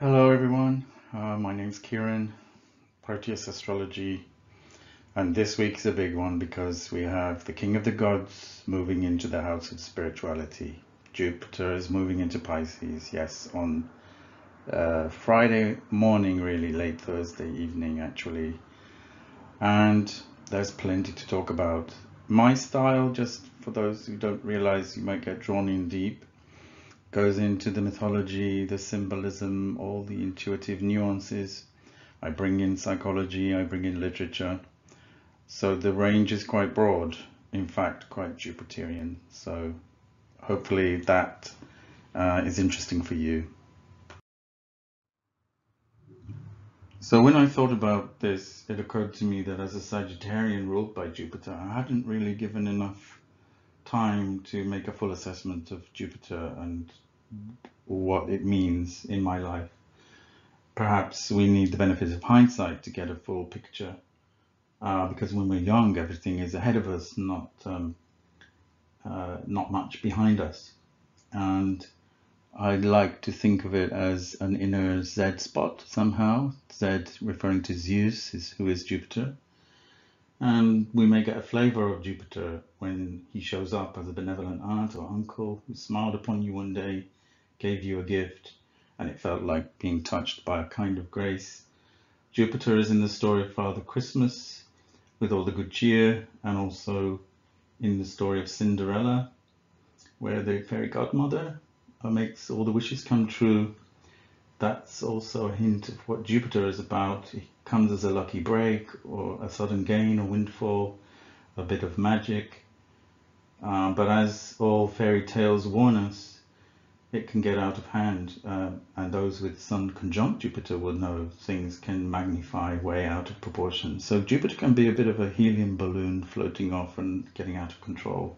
Hello everyone, uh, my is Kieron, Proteus Astrology, and this week is a big one because we have the King of the Gods moving into the House of Spirituality. Jupiter is moving into Pisces, yes, on uh, Friday morning, really late Thursday evening actually, and there's plenty to talk about. My style, just for those who don't realize you might get drawn in deep, goes into the mythology, the symbolism, all the intuitive nuances. I bring in psychology, I bring in literature. So the range is quite broad, in fact, quite Jupiterian. So hopefully that uh, is interesting for you. So when I thought about this, it occurred to me that as a Sagittarian ruled by Jupiter, I hadn't really given enough time to make a full assessment of Jupiter and what it means in my life. Perhaps we need the benefit of hindsight to get a full picture uh, because when we're young, everything is ahead of us, not um, uh, not much behind us. And I'd like to think of it as an inner Z spot somehow. Z referring to Zeus, is, who is Jupiter. And we may get a flavor of Jupiter when he shows up as a benevolent aunt or uncle who smiled upon you one day, gave you a gift, and it felt like being touched by a kind of grace. Jupiter is in the story of Father Christmas with all the good cheer, and also in the story of Cinderella, where the fairy godmother makes all the wishes come true. That's also a hint of what Jupiter is about It comes as a lucky break or a sudden gain a windfall, a bit of magic. Uh, but as all fairy tales warn us, it can get out of hand. Uh, and those with Sun conjunct Jupiter will know things can magnify way out of proportion. So Jupiter can be a bit of a helium balloon floating off and getting out of control.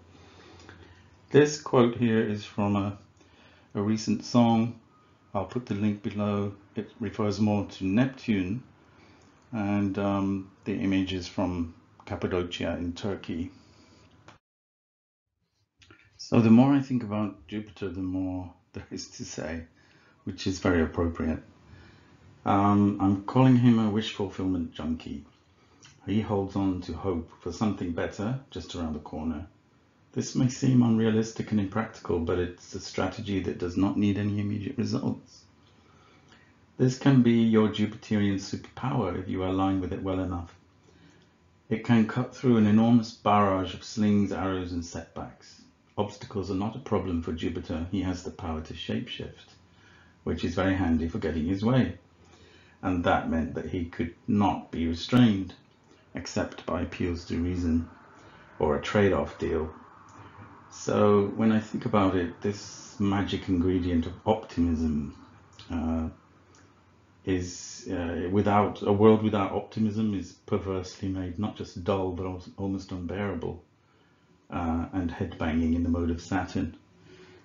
This quote here is from a, a recent song. I'll put the link below. It refers more to Neptune and um, the image is from Cappadocia in Turkey. So the more I think about Jupiter, the more there is to say, which is very appropriate. Um, I'm calling him a wish fulfillment junkie. He holds on to hope for something better just around the corner. This may seem unrealistic and impractical, but it's a strategy that does not need any immediate results. This can be your Jupiterian superpower if you align with it well enough. It can cut through an enormous barrage of slings, arrows, and setbacks. Obstacles are not a problem for Jupiter. He has the power to shapeshift, which is very handy for getting his way. And that meant that he could not be restrained, except by appeals to reason or a trade-off deal. So when I think about it, this magic ingredient of optimism uh, is uh, without a world without optimism is perversely made not just dull but almost unbearable uh, and headbanging in the mode of Saturn.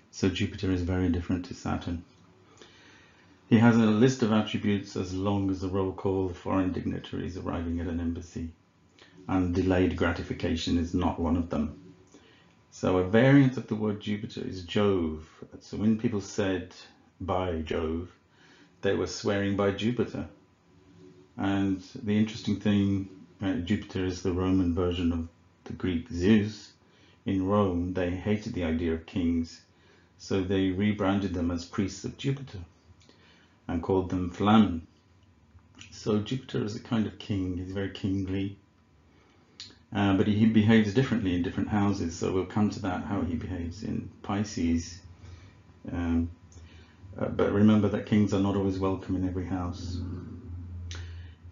So Jupiter is very different to Saturn. He has a list of attributes as long as the roll call of foreign dignitaries arriving at an embassy and delayed gratification is not one of them. So a variant of the word Jupiter is Jove. So when people said by Jove, they were swearing by Jupiter. And the interesting thing, uh, Jupiter is the Roman version of the Greek Zeus. In Rome, they hated the idea of kings, so they rebranded them as priests of Jupiter and called them Flamen. So Jupiter is a kind of king, he's very kingly, uh, but he behaves differently in different houses, so we'll come to that, how he behaves in Pisces. Um, uh, but remember that kings are not always welcome in every house.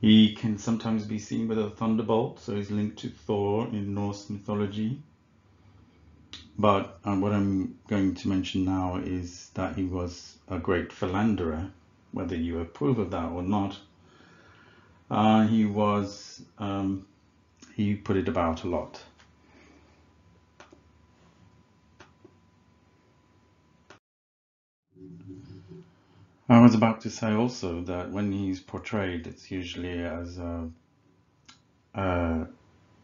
He can sometimes be seen with a thunderbolt, so he's linked to Thor in Norse mythology. But uh, what I'm going to mention now is that he was a great philanderer, whether you approve of that or not. Uh, he was, um, he put it about a lot. I was about to say also that when he's portrayed, it's usually as a, a,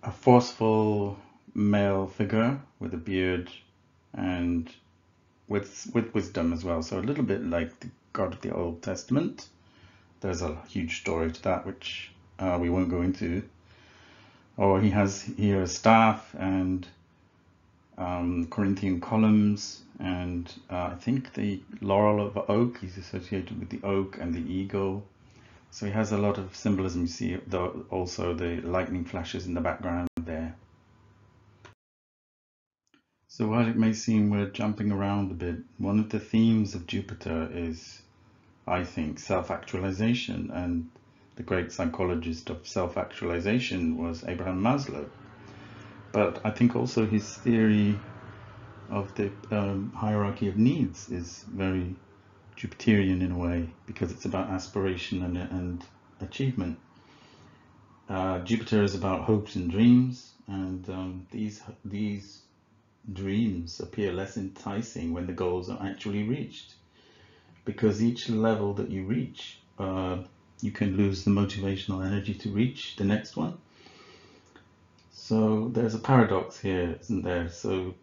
a forceful male figure with a beard and with with wisdom as well. So a little bit like the God of the Old Testament. There's a huge story to that, which uh, we won't go into. Or he has here a staff and um, Corinthian columns, and uh, I think the laurel of oak is associated with the oak and the eagle. So he has a lot of symbolism. You see the, also the lightning flashes in the background there. So while it may seem we're jumping around a bit, one of the themes of Jupiter is, I think, self-actualization. And the great psychologist of self-actualization was Abraham Maslow. But I think also his theory of the um, hierarchy of needs is very Jupiterian in a way because it's about aspiration and, and achievement. Uh, Jupiter is about hopes and dreams, and um, these these dreams appear less enticing when the goals are actually reached, because each level that you reach, uh, you can lose the motivational energy to reach the next one. So there's a paradox here, isn't there? So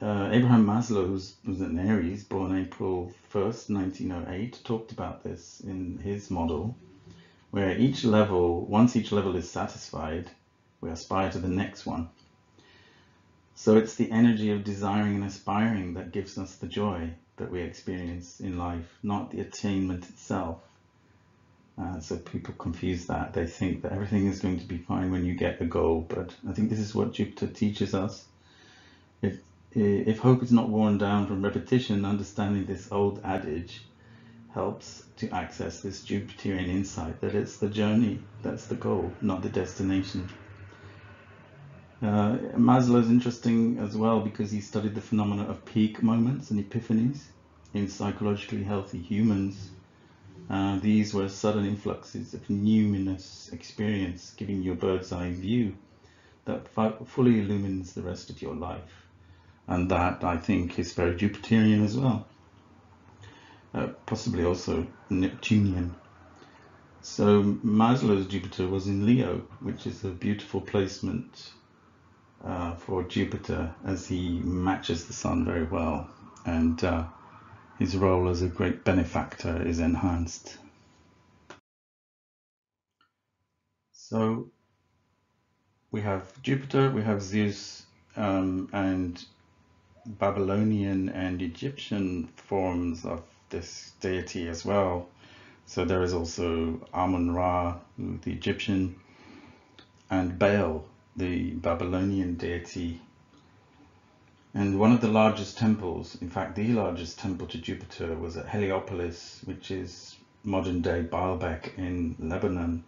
uh, Abraham Maslow, who's, who's an Aries, born April 1st, 1908, talked about this in his model, where each level, once each level is satisfied, we aspire to the next one. So it's the energy of desiring and aspiring that gives us the joy that we experience in life, not the attainment itself. Uh, so people confuse that. They think that everything is going to be fine when you get the goal, but I think this is what Jupiter teaches us. If if hope is not worn down from repetition, understanding this old adage helps to access this Jupiterian insight that it's the journey that's the goal, not the destination. Uh, Maslow is interesting as well because he studied the phenomena of peak moments and epiphanies in psychologically healthy humans. Uh, these were sudden influxes of numinous experience, giving you a bird's eye view that fully illumines the rest of your life. And that I think is very Jupiterian as well, uh, possibly also Neptunian. So Maslow's Jupiter was in Leo, which is a beautiful placement uh, for Jupiter as he matches the Sun very well, and uh, his role as a great benefactor is enhanced. So we have Jupiter, we have Zeus, um, and Babylonian and Egyptian forms of this deity as well. So there is also Amun-Ra, the Egyptian, and Baal, the Babylonian deity. And one of the largest temples, in fact, the largest temple to Jupiter was at Heliopolis, which is modern day Baalbek in Lebanon.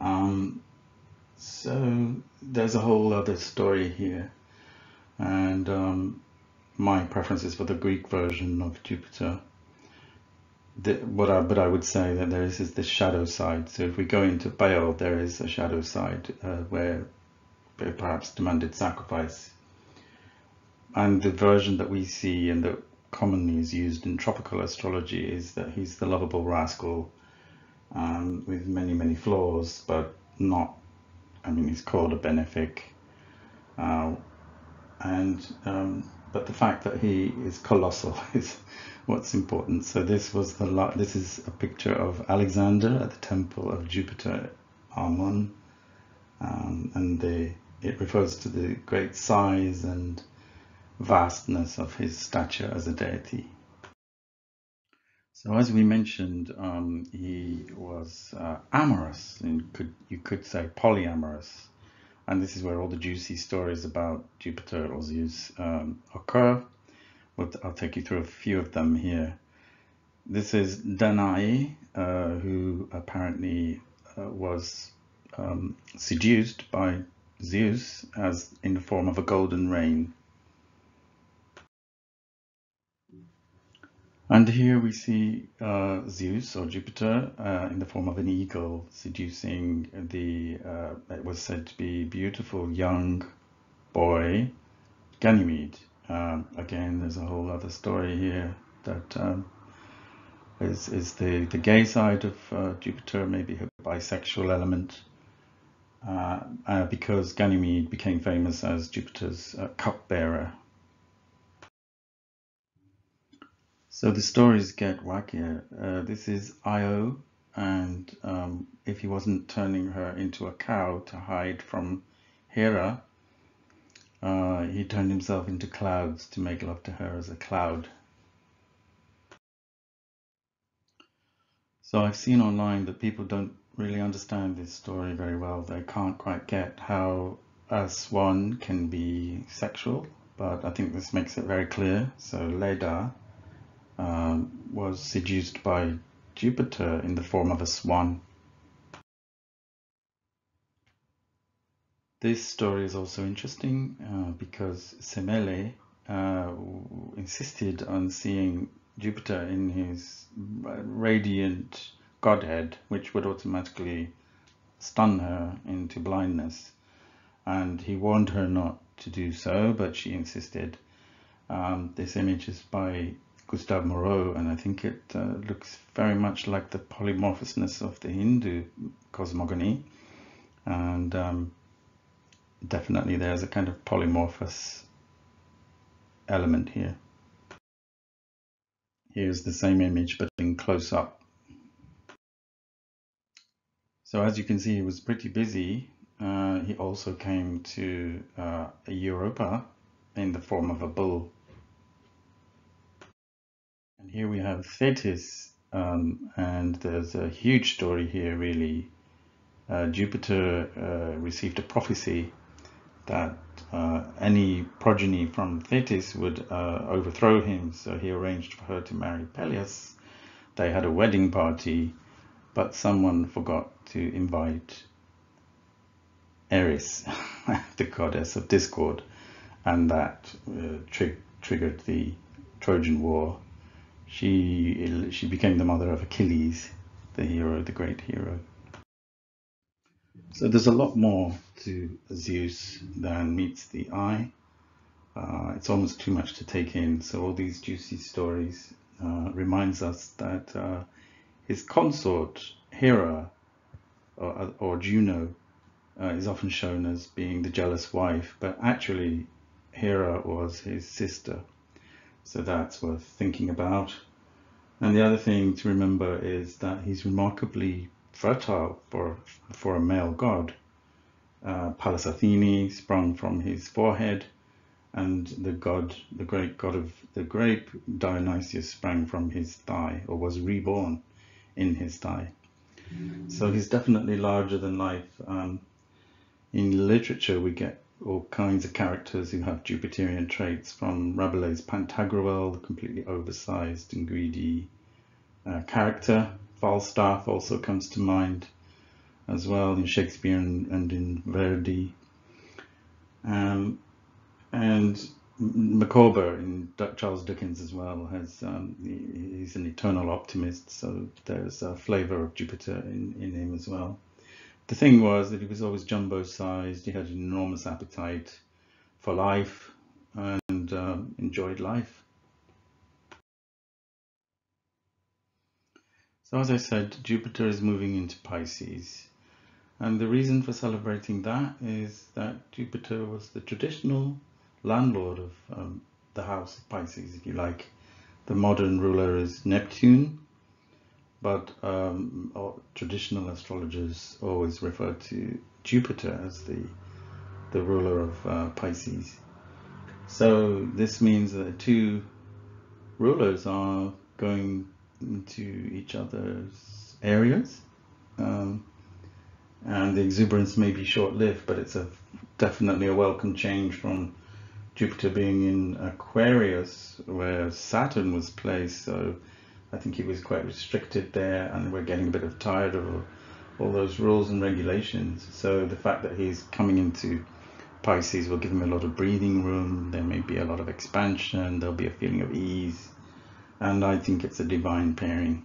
Um, so there's a whole other story here and um, my preference is for the Greek version of Jupiter. The, what I, but I would say that there is, is this shadow side. So if we go into Baal, there is a shadow side uh, where perhaps demanded sacrifice. And the version that we see and that commonly is used in tropical astrology is that he's the lovable rascal um, with many, many flaws, but not, I mean, he's called a benefic. Uh, and um, but the fact that he is colossal is what's important. So this was the this is a picture of Alexander at the temple of Jupiter Amun, um, and the it refers to the great size and vastness of his stature as a deity. So as we mentioned, um, he was uh, amorous, and could you could say polyamorous. And this is where all the juicy stories about Jupiter or Zeus um, occur. But I'll take you through a few of them here. This is Danae, uh, who apparently uh, was um, seduced by Zeus as in the form of a golden rain. And here we see uh, Zeus or Jupiter uh, in the form of an eagle seducing the, uh, it was said to be beautiful young boy, Ganymede. Um, again, there's a whole other story here that um, is is the, the gay side of uh, Jupiter, maybe a bisexual element, uh, uh, because Ganymede became famous as Jupiter's cupbearer So the stories get wackier. Uh, this is Io, and um, if he wasn't turning her into a cow to hide from Hera, uh, he turned himself into clouds to make love to her as a cloud. So I've seen online that people don't really understand this story very well. They can't quite get how a swan can be sexual, but I think this makes it very clear. So Leda um, was seduced by Jupiter in the form of a swan. This story is also interesting uh, because Semele uh, insisted on seeing Jupiter in his radiant godhead, which would automatically stun her into blindness. And he warned her not to do so, but she insisted. Um, this image is by Gustave Moreau, and I think it uh, looks very much like the polymorphousness of the Hindu cosmogony. And um, definitely there's a kind of polymorphous element here. Here's the same image but in close up. So as you can see he was pretty busy. Uh, he also came to uh, Europa in the form of a bull. And here we have Thetis um, and there's a huge story here really. Uh, Jupiter uh, received a prophecy that uh, any progeny from Thetis would uh, overthrow him, so he arranged for her to marry Peleus. They had a wedding party, but someone forgot to invite Eris, the goddess of discord, and that uh, tri triggered the Trojan War. She she became the mother of Achilles, the hero, the great hero. So there's a lot more to Zeus than meets the eye. Uh, it's almost too much to take in. So all these juicy stories uh, reminds us that uh, his consort Hera or, or Juno uh, is often shown as being the jealous wife, but actually Hera was his sister. So that's worth thinking about. And the other thing to remember is that he's remarkably fertile for, for a male god. Uh, Pallas Athene sprung from his forehead, and the god, the great god of the grape, Dionysius, sprang from his thigh, or was reborn in his thigh. So he's definitely larger than life. Um, in literature, we get all kinds of characters who have Jupiterian traits, from Rabelais' Pantagruel, the completely oversized and greedy uh, character, Falstaff also comes to mind as well in Shakespeare and, and in Verdi. Um, and Micawber in Charles Dickens as well has um, he's an eternal optimist, so there's a flavour of Jupiter in, in him as well. The thing was that he was always jumbo-sized. He had an enormous appetite for life and um, enjoyed life. So as I said, Jupiter is moving into Pisces. And the reason for celebrating that is that Jupiter was the traditional landlord of um, the house of Pisces, if you like. The modern ruler is Neptune, but um, traditional astrologers always refer to Jupiter as the, the ruler of uh, Pisces. So this means that the two rulers are going into each other's areas. Um, and the exuberance may be short-lived, but it's a definitely a welcome change from Jupiter being in Aquarius, where Saturn was placed. So I think he was quite restricted there, and we're getting a bit of tired of all those rules and regulations. So the fact that he's coming into Pisces will give him a lot of breathing room. There may be a lot of expansion. There'll be a feeling of ease and I think it's a divine pairing.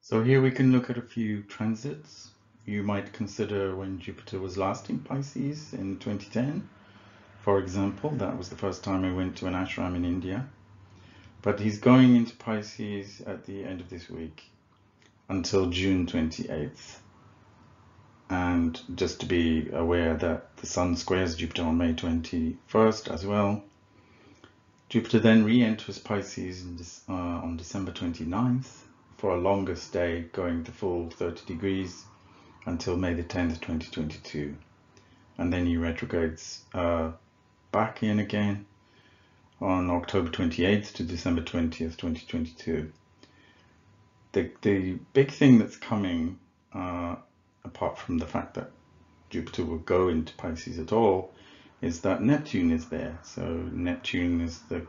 So here we can look at a few transits you might consider when Jupiter was last in Pisces in 2010. For example, that was the first time I went to an ashram in India. But he's going into Pisces at the end of this week until June 28th. And just to be aware that the Sun squares Jupiter on May 21st as well. Jupiter then re-enters Pisces uh, on December 29th for a longer stay going the full 30 degrees until May the 10th, 2022. And then he retrogrades uh, back in again on October 28th to December 20th, 2022. The, the big thing that's coming, uh, apart from the fact that Jupiter will go into Pisces at all, is that Neptune is there. So Neptune is the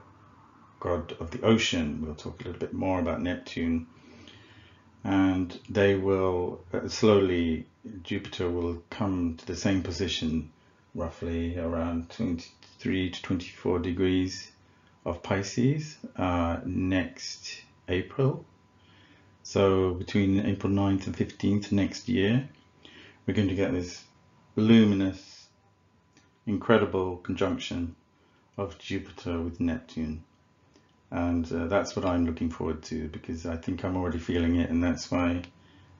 god of the ocean. We'll talk a little bit more about Neptune. And they will uh, slowly, Jupiter will come to the same position, roughly around 23 to 24 degrees of Pisces uh, next April. So between April 9th and 15th next year, we're going to get this luminous, incredible conjunction of Jupiter with Neptune. And uh, that's what I'm looking forward to because I think I'm already feeling it and that's why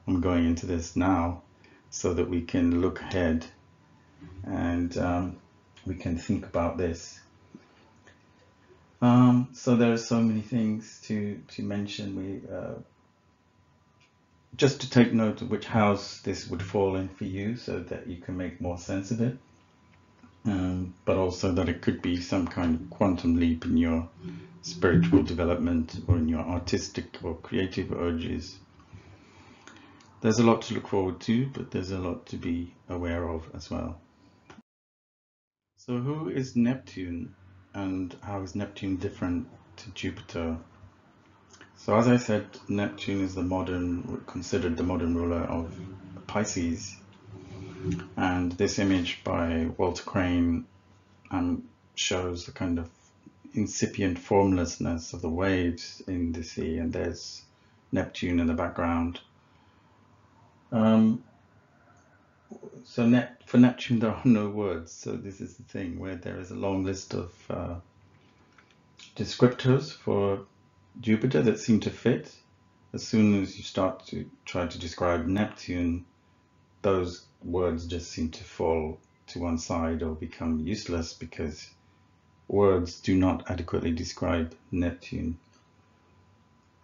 I'm going into this now so that we can look ahead and um, we can think about this um, so there are so many things to, to mention. We uh, Just to take note of which house this would fall in for you so that you can make more sense of it. Um, but also that it could be some kind of quantum leap in your spiritual development or in your artistic or creative urges. There's a lot to look forward to, but there's a lot to be aware of as well. So who is Neptune? And how is Neptune different to Jupiter? So as I said, Neptune is the modern, considered the modern ruler of Pisces. And this image by Walter Crane um, shows the kind of incipient formlessness of the waves in the sea. And there's Neptune in the background. Um, so net, for Neptune there are no words. So this is the thing where there is a long list of uh, descriptors for Jupiter that seem to fit. As soon as you start to try to describe Neptune, those words just seem to fall to one side or become useless because words do not adequately describe Neptune.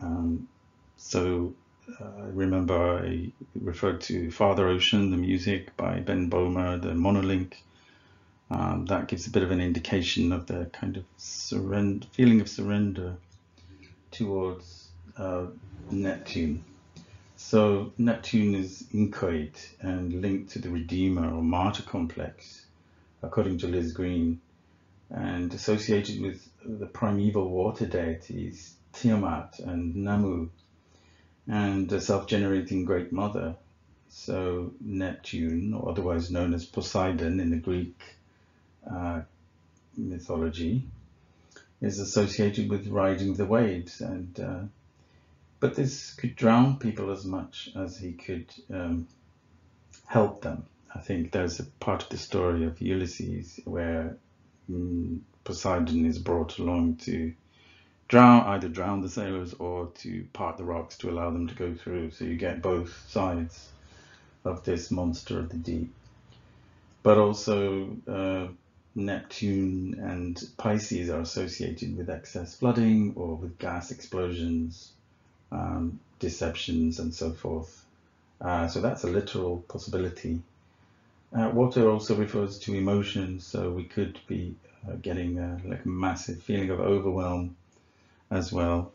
Um, so I remember I referred to Father Ocean, the music by Ben Böhmer, the Monolink. Um, that gives a bit of an indication of the kind of surrender, feeling of surrender towards uh, Neptune. So Neptune is inchoate and linked to the Redeemer or Martyr complex, according to Liz Greene, and associated with the primeval water deities Tiamat and Nammu, and a self-generating great mother. So Neptune, or otherwise known as Poseidon in the Greek uh, mythology, is associated with riding the waves. And uh, but this could drown people as much as he could um, help them. I think there's a part of the story of Ulysses where mm, Poseidon is brought along to drown either drown the sailors or to part the rocks to allow them to go through. So you get both sides of this monster of the deep. But also uh, Neptune and Pisces are associated with excess flooding or with gas explosions, um, deceptions and so forth. Uh, so that's a literal possibility. Uh, water also refers to emotions, so we could be uh, getting like a massive feeling of overwhelm as well.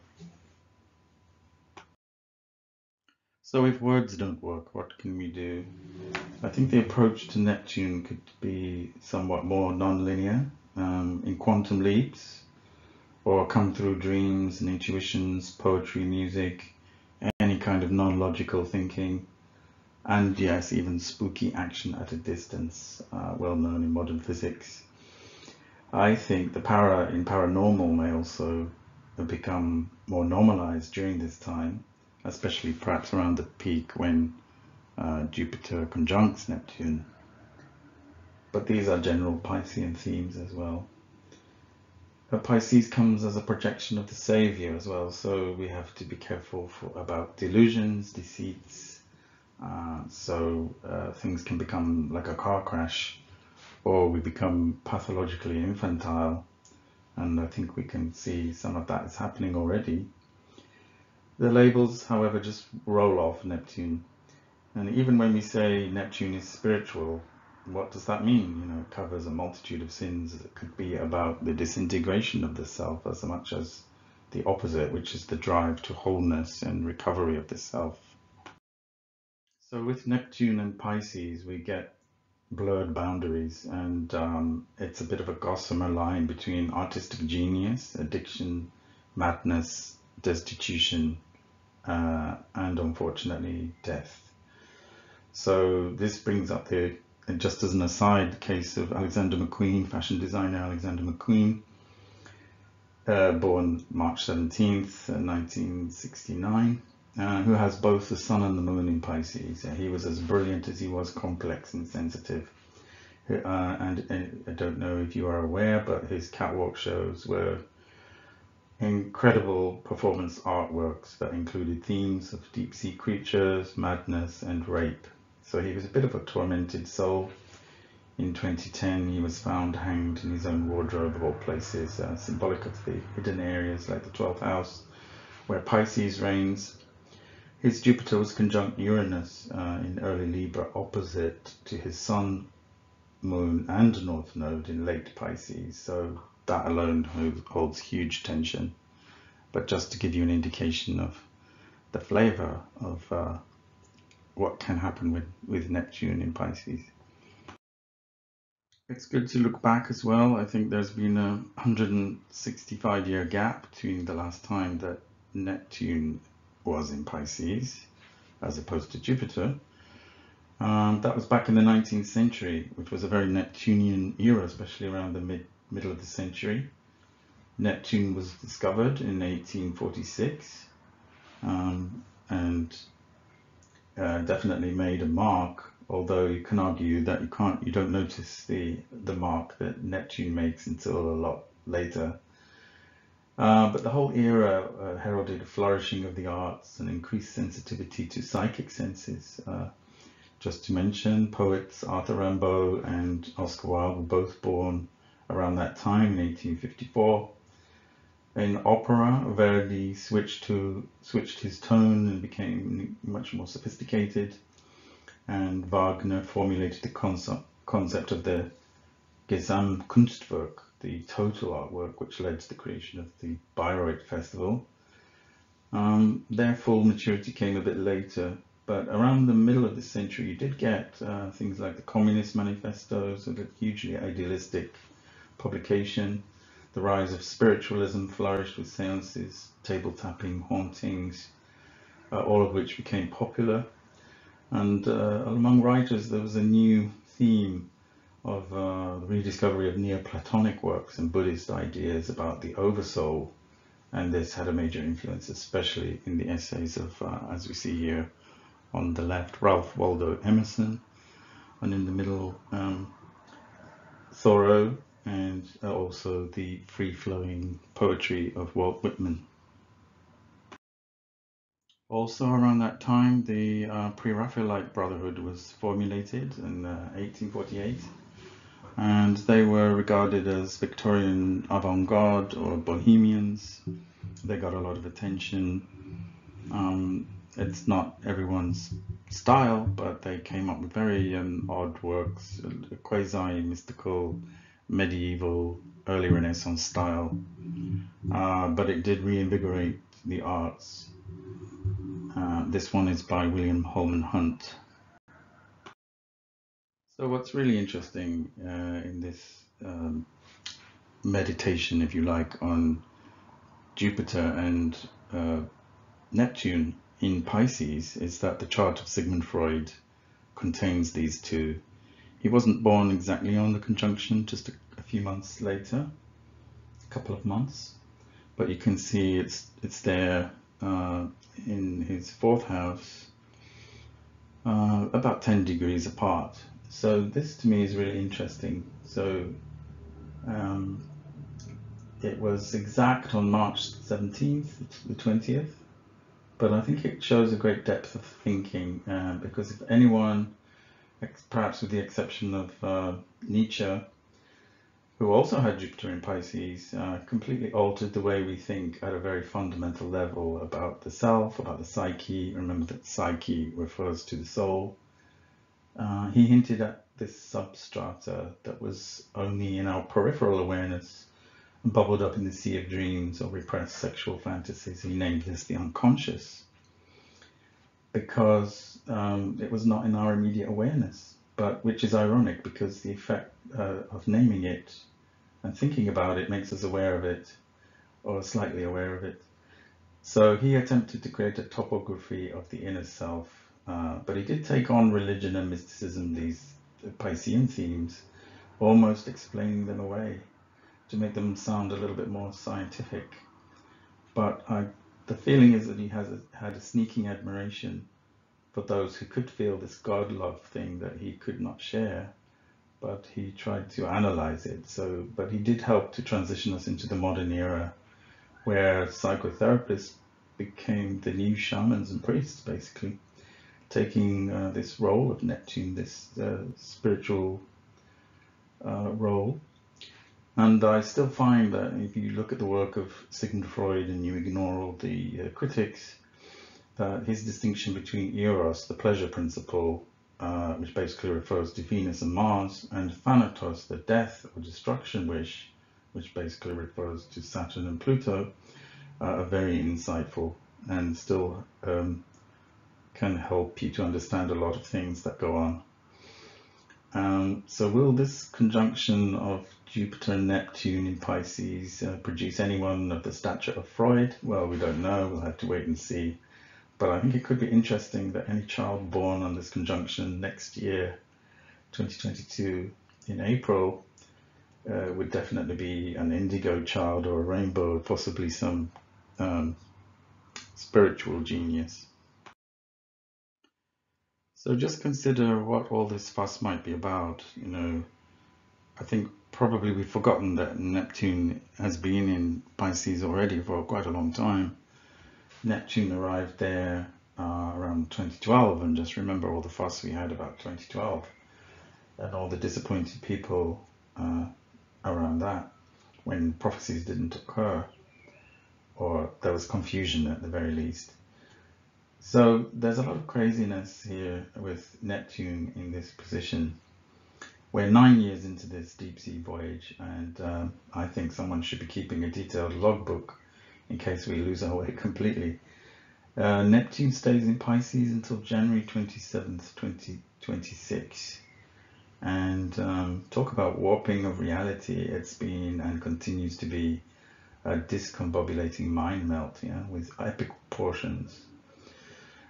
So if words don't work, what can we do? I think the approach to Neptune could be somewhat more non-linear um, in quantum leaps or come through dreams and intuitions, poetry, music, any kind of non-logical thinking and yes, even spooky action at a distance, uh, well known in modern physics. I think the para in paranormal may also become more normalized during this time, especially perhaps around the peak when uh, Jupiter conjuncts Neptune. But these are general Piscean themes as well. But Pisces comes as a projection of the Savior as well, so we have to be careful for, about delusions, deceits. Uh, so uh, things can become like a car crash, or we become pathologically infantile And I think we can see some of that is happening already. The labels, however, just roll off Neptune. And even when we say Neptune is spiritual, what does that mean? You know, it covers a multitude of sins. It could be about the disintegration of the self as much as the opposite, which is the drive to wholeness and recovery of the self. So with Neptune and Pisces, we get blurred boundaries, and um, it's a bit of a gossamer line between artistic genius, addiction, madness, destitution, uh, and unfortunately death. So this brings up the just as an aside, the case of Alexander McQueen, fashion designer Alexander McQueen, uh, born March 17th, 1969, uh, uh, who has both the sun and the moon in Pisces. Uh, he was as brilliant as he was complex and sensitive. Uh, and, and, I don't know if you are aware, but his catwalk shows were incredible performance artworks that included themes of deep sea creatures, madness, and rape. So he was a bit of a tormented soul. In 2010, he was found hanged in his own wardrobe of all places, uh, symbolic of the hidden areas like the 12th house, where Pisces reigns. His Jupiter was conjunct Uranus uh, in early Libra, opposite to his Sun, Moon, and North Node in late Pisces. So that alone holds huge tension. But just to give you an indication of the flavor of uh, what can happen with, with Neptune in Pisces. It's good to look back as well. I think there's been a 165 year gap between the last time that Neptune was in Pisces as opposed to Jupiter. Um, that was back in the 19th century, which was a very Neptunian era, especially around the mid middle of the century. Neptune was discovered in 1846, um, and uh, definitely made a mark, although you can argue that you can't, you don't notice the, the mark that Neptune makes until a lot later. Uh, but the whole era uh, heralded a flourishing of the arts and increased sensitivity to psychic senses. Uh, just to mention, poets Arthur Rimbaud and Oscar Wilde were both born around that time in 1854. In opera, Verdi switched to switched his tone and became much more sophisticated, and Wagner formulated the concept concept of the Gesamtkunstwerk, the total artwork, which led to the creation of the Bayreuth Festival. Um, their full maturity came a bit later, but around the middle of the century, you did get uh, things like the Communist Manifestos, a hugely idealistic publication. The rise of spiritualism flourished with seances, table tapping, hauntings, uh, all of which became popular. And uh, among writers, there was a new theme of uh, the rediscovery of Neoplatonic works and Buddhist ideas about the oversoul. And this had a major influence, especially in the essays of, uh, as we see here on the left, Ralph Waldo Emerson, and in the middle, um, Thoreau and also the free-flowing poetry of Walt Whitman. Also around that time, the uh, Pre-Raphaelite Brotherhood was formulated in uh, 1848, and they were regarded as Victorian avant-garde or bohemians. They got a lot of attention. Um, it's not everyone's style, but they came up with very um, odd works, quasi-mystical medieval, early Renaissance style, uh, but it did reinvigorate the arts. Uh, this one is by William Holman Hunt. So what's really interesting uh, in this um, meditation, if you like, on Jupiter and uh, Neptune in Pisces is that the chart of Sigmund Freud contains these two he wasn't born exactly on the conjunction, just a, a few months later, a couple of months, but you can see it's it's there uh, in his fourth house, uh, about 10 degrees apart. So this to me is really interesting. So um, it was exact on March 17th, the 20th, but I think it shows a great depth of thinking uh, because if anyone perhaps with the exception of uh, Nietzsche, who also had Jupiter in Pisces, uh, completely altered the way we think at a very fundamental level about the self, about the psyche. Remember that psyche refers to the soul. Uh, he hinted at this substrata that was only in our peripheral awareness bubbled up in the sea of dreams or repressed sexual fantasies. He named this the unconscious because um, it was not in our immediate awareness, but which is ironic because the effect uh, of naming it and thinking about it makes us aware of it or slightly aware of it. So he attempted to create a topography of the inner self, uh, but he did take on religion and mysticism, these Piscean themes, almost explaining them away to make them sound a little bit more scientific. But I, the feeling is that he has a, had a sneaking admiration for those who could feel this God love thing that he could not share, but he tried to analyze it. So, but he did help to transition us into the modern era where psychotherapists became the new shamans and priests, basically, taking uh, this role of Neptune, this uh, spiritual uh, role. And I still find that if you look at the work of Sigmund Freud and you ignore all the uh, critics, that his distinction between Eros, the pleasure principle, uh, which basically refers to Venus and Mars, and Thanatos, the death or destruction wish, which basically refers to Saturn and Pluto, uh, are very insightful and still um, can help you to understand a lot of things that go on. Um, so will this conjunction of Jupiter and Neptune in Pisces uh, produce anyone of the stature of Freud? Well, we don't know. We'll have to wait and see. But I think it could be interesting that any child born on this conjunction next year, 2022, in April, uh, would definitely be an indigo child or a rainbow, possibly some um, spiritual genius. So just consider what all this fuss might be about. You know, I think probably we've forgotten that Neptune has been in Pisces already for quite a long time. Neptune arrived there uh, around 2012 and just remember all the fuss we had about 2012 and all the disappointed people uh, around that when prophecies didn't occur or there was confusion at the very least. So there's a lot of craziness here with Neptune in this position. We're nine years into this deep sea voyage and um, I think someone should be keeping a detailed logbook in case we lose our way completely. Uh, Neptune stays in Pisces until January 27th, 2026. And um, talk about warping of reality. It's been and continues to be a discombobulating mind melt, yeah, with epic proportions.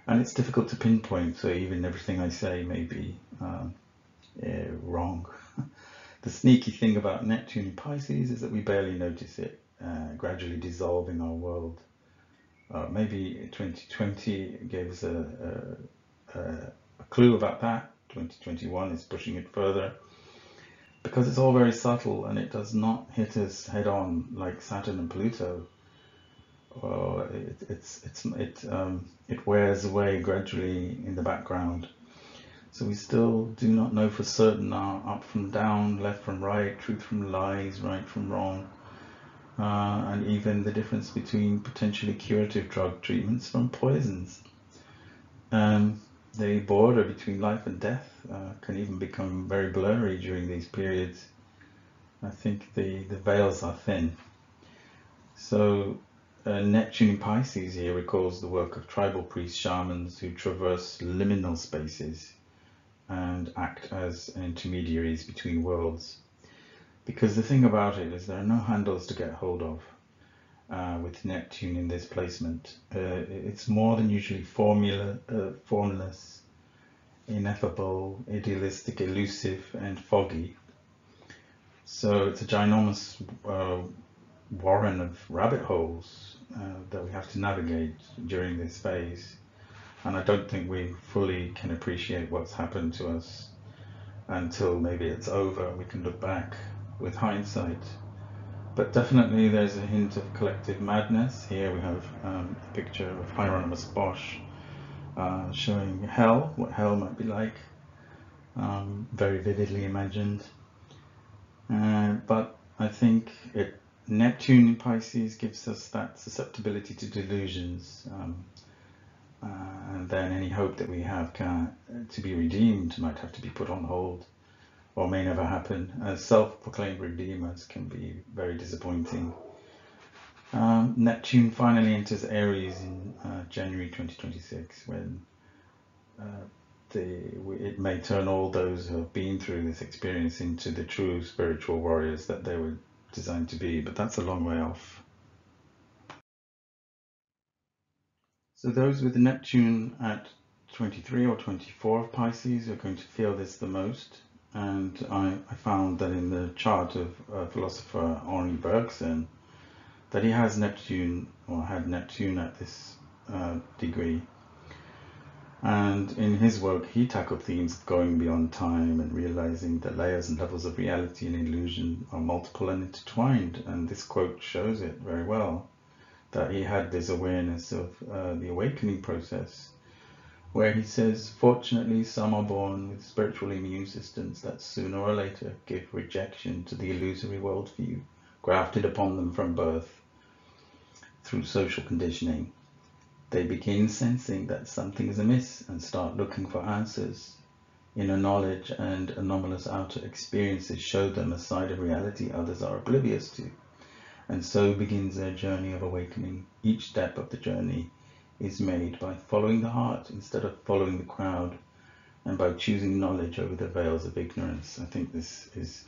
And it's difficult to pinpoint, so even everything I say may be um, yeah, wrong. the sneaky thing about Neptune in Pisces is that we barely notice it uh, gradually dissolving our world. Uh, maybe 2020 gave us a, a, a, clue about that. 2021 is pushing it further because it's all very subtle and it does not hit us head on like Saturn and Pluto. Uh, it, it's it's it um, it wears away gradually in the background. So we still do not know for certain our up from down, left from right, truth from lies, right from wrong uh, and even the difference between potentially curative drug treatments from poisons. Um, the border between life and death uh, can even become very blurry during these periods. I think the, the veils are thin. So uh, Neptune in Pisces here recalls the work of tribal priests, shamans who traverse liminal spaces and act as intermediaries between worlds. Because the thing about it is there are no handles to get hold of uh, with Neptune in this placement. Uh, it's more than usually formula, uh, formless, ineffable, idealistic, elusive, and foggy. So it's a ginormous uh, warren of rabbit holes uh, that we have to navigate during this phase. And I don't think we fully can appreciate what's happened to us until maybe it's over and we can look back with hindsight. But definitely there's a hint of collective madness. Here we have um, a picture of Hieronymus Bosch uh, showing hell, what hell might be like, um, very vividly imagined. Uh, but I think it Neptune in Pisces gives us that susceptibility to delusions. Um, uh, and then any hope that we have can, to be redeemed might have to be put on hold or may never happen. As self-proclaimed redeemers can be very disappointing. Um, Neptune finally enters Aries in uh, January 2026 when uh, the, it may turn all those who have been through this experience into the true spiritual warriors that they were designed to be, but that's a long way off. So those with Neptune at 23 or 24 of Pisces are going to feel this the most. And I, I found that in the chart of uh, philosopher Henri Bergson, that he has Neptune or had Neptune at this uh, degree. And in his work, he tackled themes of going beyond time and realizing that layers and levels of reality and illusion are multiple and intertwined. And this quote shows it very well that he had this awareness of uh, the awakening process, where he says, Fortunately, some are born with spiritual immune systems that sooner or later give rejection to the illusory worldview grafted upon them from birth through social conditioning. They begin sensing that something is amiss and start looking for answers. Inner knowledge and anomalous outer experiences show them a side of reality others are oblivious to. And so begins their journey of awakening. Each step of the journey is made by following the heart instead of following the crowd and by choosing knowledge over the veils of ignorance. I think this is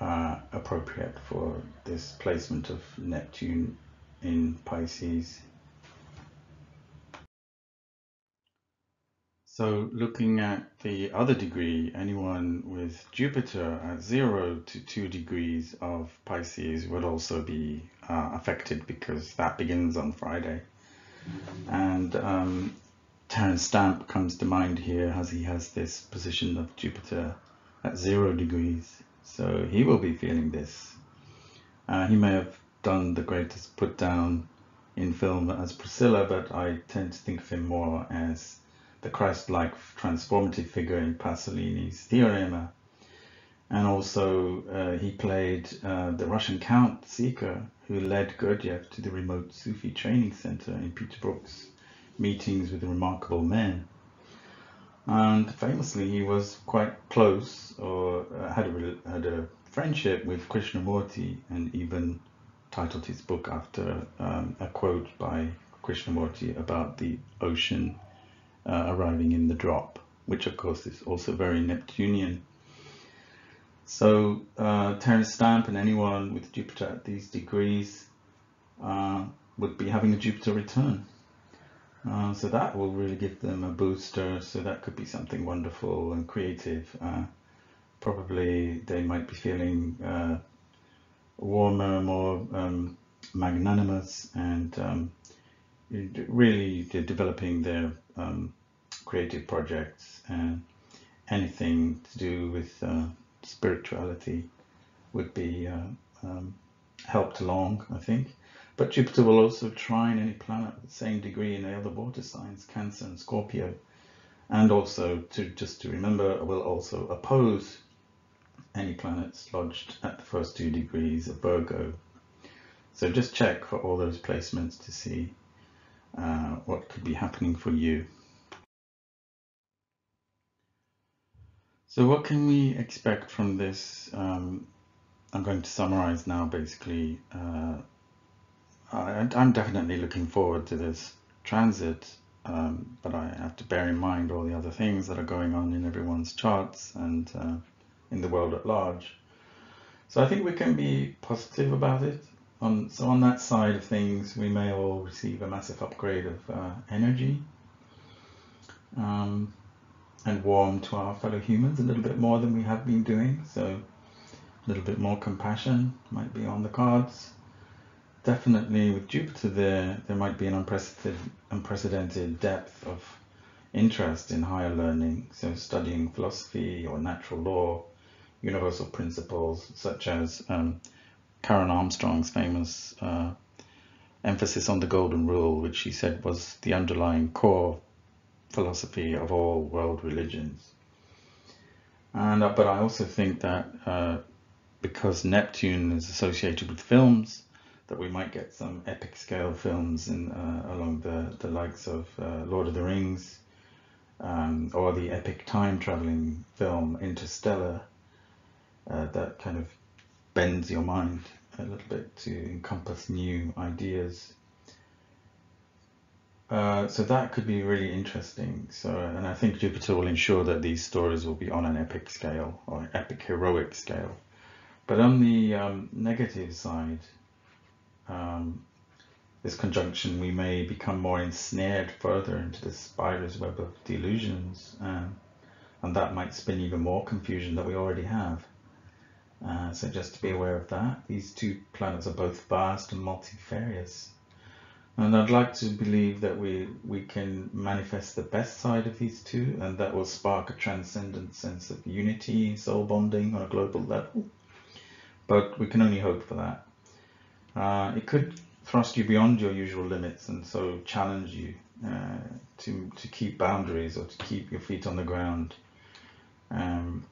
uh, appropriate for this placement of Neptune in Pisces. So looking at the other degree, anyone with Jupiter at 0 to 2 degrees of Pisces would also be uh, affected because that begins on Friday. And um, Terence Stamp comes to mind here as he has this position of Jupiter at 0 degrees. So he will be feeling this. Uh, he may have done the greatest put down in film as Priscilla, but I tend to think of him more as the Christ-like transformative figure in Pasolini's Theorema. And also uh, he played uh, the Russian Count Seeker who led Gurdjieff to the remote Sufi training center in Peter Brook's meetings with remarkable men. And famously, he was quite close or uh, had, a, had a friendship with Krishnamurti and even titled his book after um, a quote by Krishnamurti about the ocean uh, arriving in the drop, which of course is also very Neptunian. So uh, Terence Stamp and anyone with Jupiter at these degrees uh, would be having a Jupiter return. Uh, so that will really give them a booster. So that could be something wonderful and creative. Uh, probably they might be feeling uh, warmer, more um, magnanimous, and um, really developing their um, creative projects and anything to do with uh, spirituality would be uh, um, helped along, I think. But Jupiter will also trine any planet the same degree in the other water signs, Cancer and Scorpio. And also, to just to remember, will also oppose any planets lodged at the first two degrees of Virgo. So just check for all those placements to see uh, what could be happening for you. So what can we expect from this? Um, I'm going to summarize now basically. Uh, I, am definitely looking forward to this transit, um, but I have to bear in mind all the other things that are going on in everyone's charts and uh, in the world at large. So I think we can be positive about it. On, so on that side of things, we may all receive a massive upgrade of uh, energy um, and warm to our fellow humans a little bit more than we have been doing. So a little bit more compassion might be on the cards. Definitely with Jupiter there, there might be an unprecedented, unprecedented depth of interest in higher learning. So studying philosophy or natural law, universal principles such as um, Karen Armstrong's famous uh, emphasis on the golden rule, which she said was the underlying core philosophy of all world religions. And uh, but I also think that uh, because Neptune is associated with films, that we might get some epic scale films in uh, along the, the likes of uh, Lord of the Rings um, or the epic time traveling film Interstellar uh, that kind of bends your mind a little bit to encompass new ideas. Uh, so that could be really interesting. So, and I think Jupiter will ensure that these stories will be on an epic scale or epic heroic scale. But on the um, negative side, um, this conjunction, we may become more ensnared further into the spider's web of delusions, um, and that might spin even more confusion that we already have. Uh, so just to be aware of that, these two planets are both vast and multifarious. And I'd like to believe that we, we can manifest the best side of these two, and that will spark a transcendent sense of unity, soul bonding on a global level. But we can only hope for that. Uh, it could thrust you beyond your usual limits and so challenge you uh, to, to keep boundaries or to keep your feet on the ground. Um,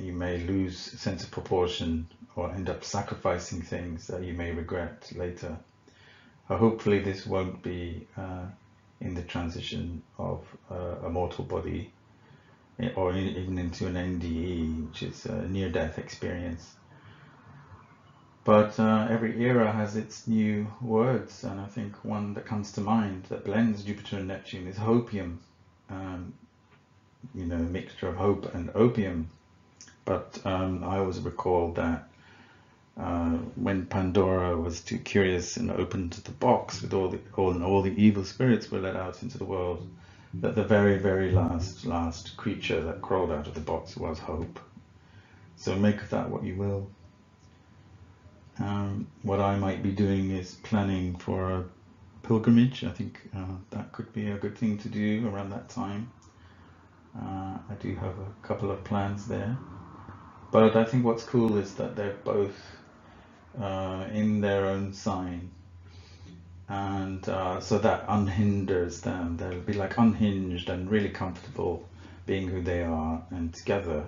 you may lose sense of proportion or end up sacrificing things that you may regret later. Uh, hopefully this won't be uh, in the transition of uh, a mortal body eh, or even into an NDE, which is a near-death experience. But uh, every era has its new words, and I think one that comes to mind that blends Jupiter and Neptune is hopium. Um, you know, a mixture of hope and opium. But um, I always recall that uh, when Pandora was too curious and opened the box with all the all, all the evil spirits were let out into the world, that the very very last last creature that crawled out of the box was hope. So make of that what you will. Um, what I might be doing is planning for a pilgrimage. I think uh, that could be a good thing to do around that time. Uh, I do have a couple of plans there. But I think what's cool is that they're both uh, in their own sign. And uh, so that unhinders them. They'll be like unhinged and really comfortable being who they are. And together,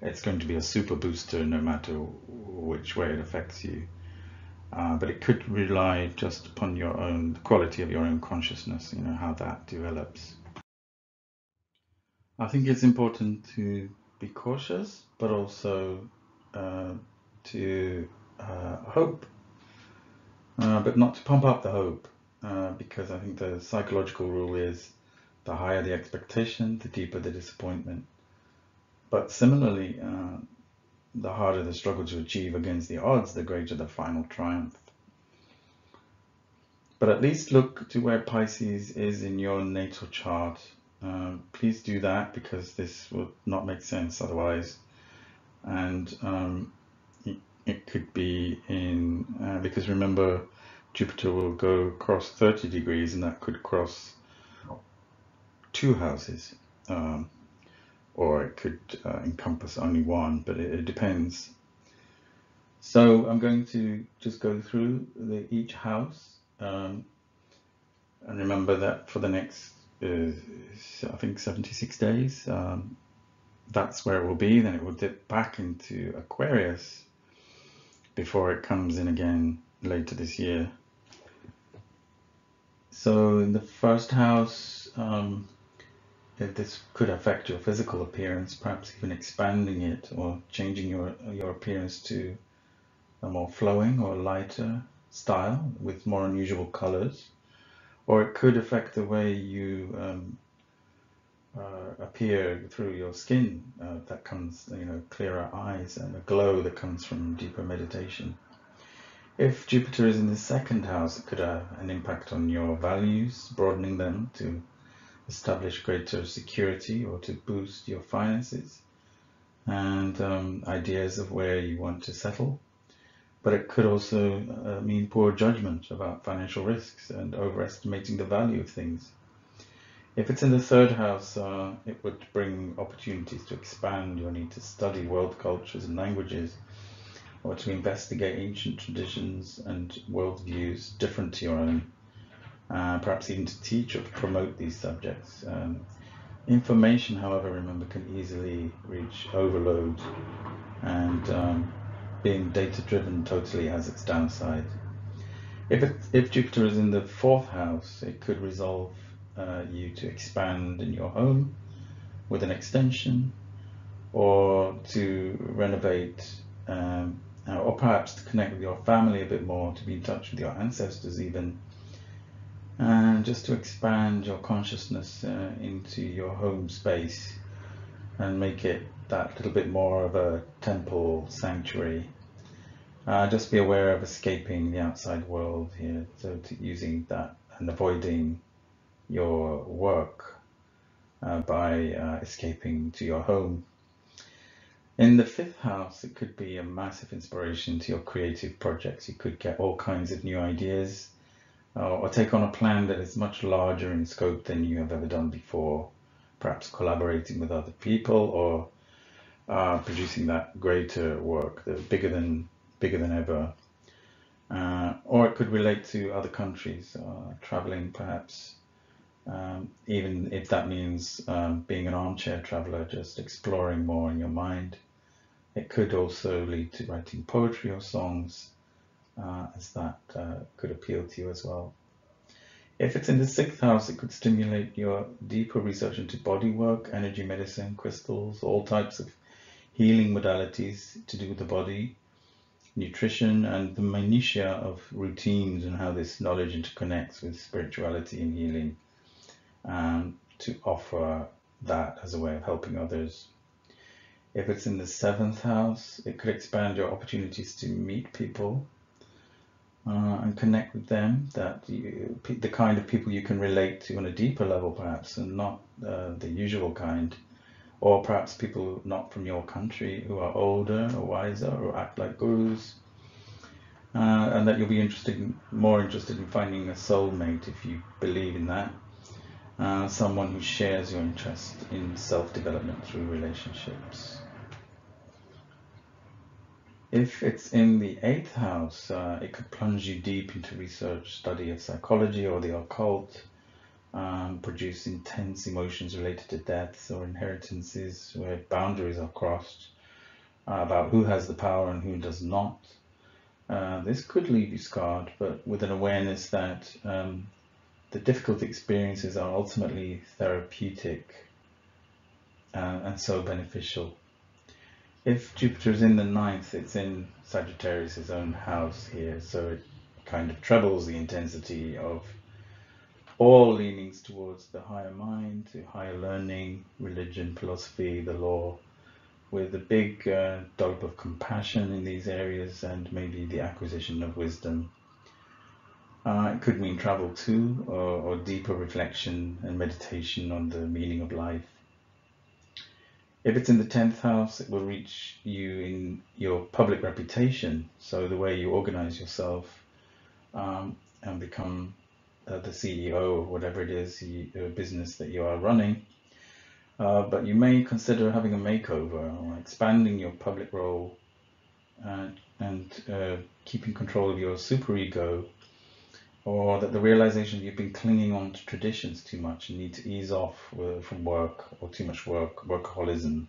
it's going to be a super booster no matter which way it affects you. Uh, but it could rely just upon your own the quality of your own consciousness, you know, how that develops. I think it's important to be cautious, but also uh, to uh, hope, uh, but not to pump up the hope, uh, because I think the psychological rule is the higher the expectation, the deeper the disappointment. But similarly, uh, the harder the struggle to achieve against the odds, the greater the final triumph. But at least look to where Pisces is in your natal chart. Uh, please do that because this would not make sense otherwise. And um, it, it, could be in, uh, because remember, Jupiter will go across 30 degrees and that could cross two houses. Um, or it could uh, encompass only one, but it, it, depends. So I'm going to just go through the, each house um, and remember that for the next, I think 76 days, um, that's where it will be. Then it will dip back into Aquarius before it comes in again later this year. So in the first house, um, this could affect your physical appearance, perhaps even expanding it or changing your your appearance to a more flowing or lighter style with more unusual colors. Or it could affect the way you um, uh, appear through your skin. Uh, that comes, you know, clearer eyes and a glow that comes from deeper meditation. If Jupiter is in the second house, it could have an impact on your values, broadening them to establish greater security or to boost your finances and um, ideas of where you want to settle. But it could also uh, mean poor judgment about financial risks and overestimating the value of things. If it's in the third house, uh, it would bring opportunities to expand your need to study world cultures and languages, or to investigate ancient traditions and worldviews different to your own uh, perhaps even to teach or to promote these subjects. Um, information, however, remember, can easily reach overload and um, being data driven totally has its downside. If, it, if Jupiter is in the fourth house, it could resolve uh, you to expand in your home with an extension or to renovate um, or perhaps to connect with your family a bit more, to be in touch with your ancestors even, and just to expand your consciousness uh, into your home space and make it that little bit more of a temple sanctuary. Uh, just be aware of escaping the outside world here, so using that and avoiding your work uh, by uh, escaping to your home. In the fifth house, it could be a massive inspiration to your creative projects. You could get all kinds of new ideas uh, or take on a plan that is much larger in scope than you have ever done before, perhaps collaborating with other people or uh, producing that greater work, the bigger than bigger than ever. Uh, or it could relate to other countries, uh, traveling perhaps, um, even if that means um, being an armchair traveler, just exploring more in your mind. It could also lead to writing poetry or songs, uh, as that uh, could appeal to you as well. If it's in the sixth house, it could stimulate your deeper research into body work, energy medicine, crystals, all types of healing modalities to do with the body, nutrition, and the minutiae of routines and how this knowledge interconnects with spirituality and healing and to offer that as a way of helping others. If it's in the seventh house, it could expand your opportunities to meet people uh, and connect with them. That you, the kind of people you can relate to on a deeper level, perhaps, and not uh, the usual kind, or perhaps people not from your country who are older or wiser or act like gurus. Uh, and that you'll be interested, in, more interested in finding a soulmate if you believe in that. Uh, someone who shares your interest in self-development through relationships. If it's in the eighth house, uh, it could plunge you deep into research, study of psychology or the occult, um, produce intense emotions related to deaths or inheritances where boundaries are crossed uh, about who has the power and who does not. Uh, this could leave you scarred, but with an awareness that um, the difficult experiences are ultimately therapeutic uh, and so beneficial if Jupiter is in the ninth, it's in Sagittarius' own house here, so it kind of trebles the intensity of all leanings towards the higher mind, to higher learning, religion, philosophy, the law, with a big uh, dope of compassion in these areas and maybe the acquisition of wisdom. Uh, it could mean travel too, or, or deeper reflection and meditation on the meaning of life. If it's in the 10th house, it will reach you in your public reputation. So the way you organize yourself um, and become uh, the CEO or whatever it is, the business that you are running. Uh, but you may consider having a makeover or expanding your public role and, and uh, keeping control of your superego or that the realization you've been clinging on to traditions too much and need to ease off from work or too much work, workaholism,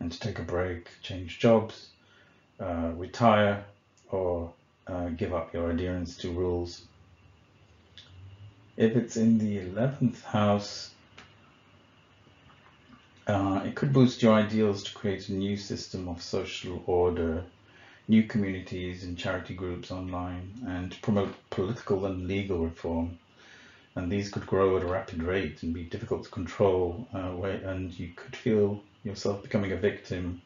and to take a break, change jobs, uh, retire, or uh, give up your adherence to rules. If it's in the 11th house, uh, it could boost your ideals to create a new system of social order new communities and charity groups online and promote political and legal reform. And these could grow at a rapid rate and be difficult to control, uh, and you could feel yourself becoming a victim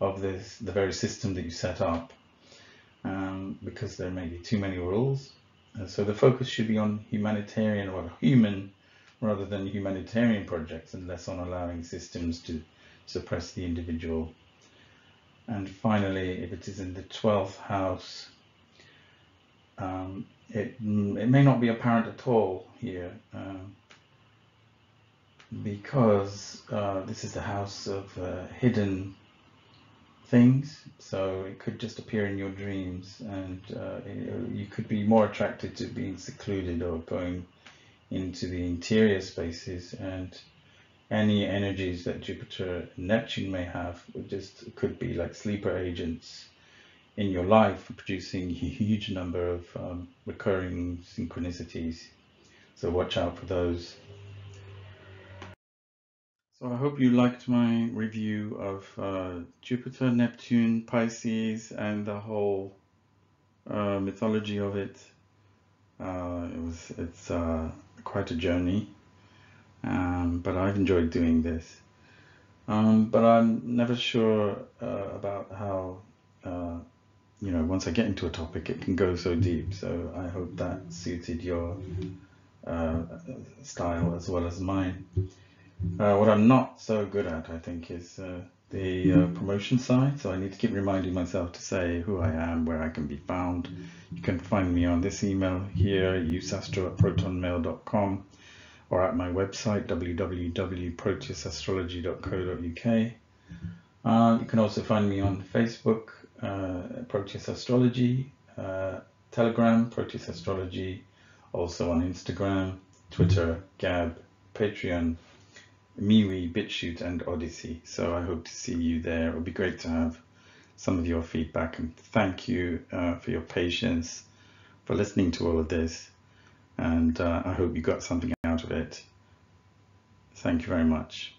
of this, the very system that you set up, um, because there may be too many rules. And so the focus should be on humanitarian or human rather than humanitarian projects and less on allowing systems to suppress the individual and finally, if it is in the 12th house, um, it, it may not be apparent at all here uh, because uh, this is the house of uh, hidden things. So it could just appear in your dreams and uh, you could be more attracted to being secluded or going into the interior spaces and any energies that Jupiter Neptune may have just could be like sleeper agents in your life producing a huge number of um, recurring synchronicities. So watch out for those. So I hope you liked my review of uh, Jupiter, Neptune, Pisces, and the whole uh, mythology of it. Uh, it was it's uh, quite a journey, um, but I've enjoyed doing this. Um, but I'm never sure uh, about how uh, you know, once I get into a topic, it can go so deep. So I hope that suited your uh, style as well as mine. Uh, what I'm not so good at, I think, is uh, the uh, promotion side. So I need to keep reminding myself to say who I am, where I can be found. You can find me on this email here, usastro at protonmail.com or at my website, www.proteusastrology.co.uk. Uh, you can also find me on Facebook, uh, Proteus Astrology, uh, Telegram, Proteus Astrology, also on Instagram, Twitter, Gab, Patreon, MeWe, BitChute, and Odysee. So I hope to see you there. It would be great to have some of your feedback and thank you uh, for your patience for listening to all of this. And uh, I hope you got something out of it. Thank you very much.